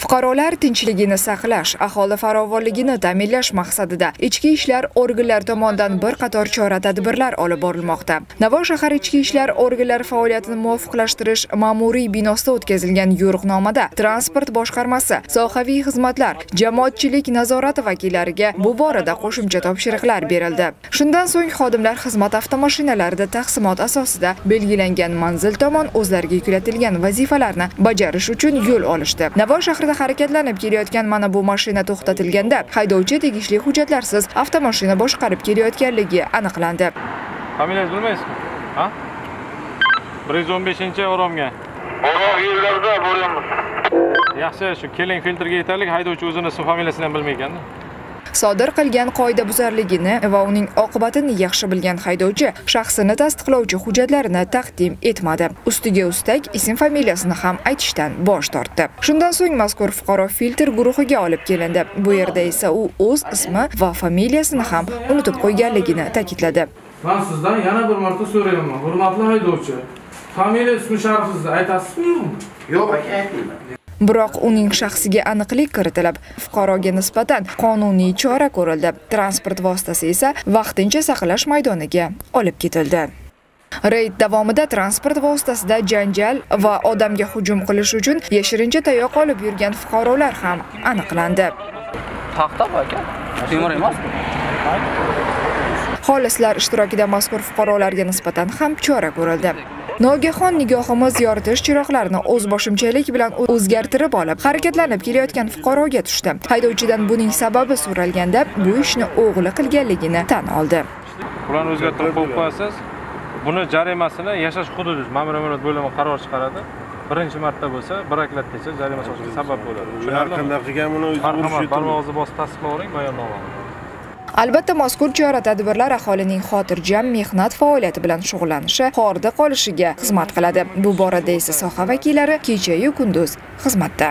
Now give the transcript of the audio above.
fuqarolar tinchligini saqlash aholi farovonligini ta'minlash maqsadida ichki ishlar organlari tomonidan bir qator chora tadbirlar olib borilmoqda. Navoiy shahar ichki ishlar organlari faoliyatini muvofiqlashtirish ma'muriy binosida o'tkazilgan yo'riqnomada transport boshqarmasi sohaviy xizmatlar jamoatchilik nazorati vakillariga bu borada qo'shimcha topshiriqlar berildi. Shundan so'ng xodimlar xizmat avtomashinalarida taqsimot asosida belgilangan manzil tomon o'zlariga yuklatilgan vazifalarni bajarish uchun yo'l olishdi. Navoiy shahrida harakatlanib kelayotgan mana bu mashina to'xtatilganda haydovchi tegishli hujjatlarsiz avtomashina boshqarib kelayotganligi aniqlandi. Familiyangizni bilmaysizmi? Ha? bir yuz o'n beshinchi oromga. Yerlarda yaxshi shu keling filtrga yetaylik haydovchi o'zini ism familiyasini ham bilmaykanda sodir qilgan qoidabuzarligini va uning oqibatini yaxshi bilgan haydovchi shaxsini tasdiqlovchi hujjatlarini taqdim etmadi. Ustiga ustak ism familiyasini ham aytishdan bosh tortdi. Shundan so'ng mazkur fuqaro filtr guruhiga olib kelindi. Bu yerda esa u o'z ismi va familiyasini ham unutib qo'yganligini ta'kidladi. Man sizdan yana bir marta so'rayapman hurmatli haydovchi. Familiya ismi sharifingizni aytasizmi? Yo'qmi Yo'q aka aytmayman. Biroq uning shaxsiga aniqlik kiritilib fuqaroga nisbatan qonuniy chora ko'rildi transport vositasi esa vaqtincha saqlash maydoniga olib ketildi reyd davomida transport vositasida janjal va odamga hujum qilish uchun yashirincha tayoq olib yurgan fuqarolar ham aniqlandi Taxta aka. Temir emasmi? xolislar ishtirokida mazkur fuqarolarga nisbatan ham chora ko'rildi nogahon nigohimiz yoritish chiroqlarini o'zboshimchalik bilan o'zgartirib olib harakatlanib kelayotgan fuqaroga tushdi. Haydovchidan buning sababi so'ralganda bu ishni o'g'li qilganligini tan oldi. Ularni o'zgartirib qo'yib qo'yasiz buni jarimasini yashash hududi ma'muriy bo'limi qaror chiqaradi. Birinchi marta bo'lsa bir aklatgacha jarima solishiga sabab bo'ladi. Har qanday qilgan buni? O'zi barmog'ingizni bosib tasdiqlavering bayonnomani albatta mazkur chora tadbirlar aholining xotirjam mehnat faoliyati bilan shug'ullanishi hordiq qolishiga xizmat qiladi. Bu borada esa soha vakillari kechayu kunduz xizmatda.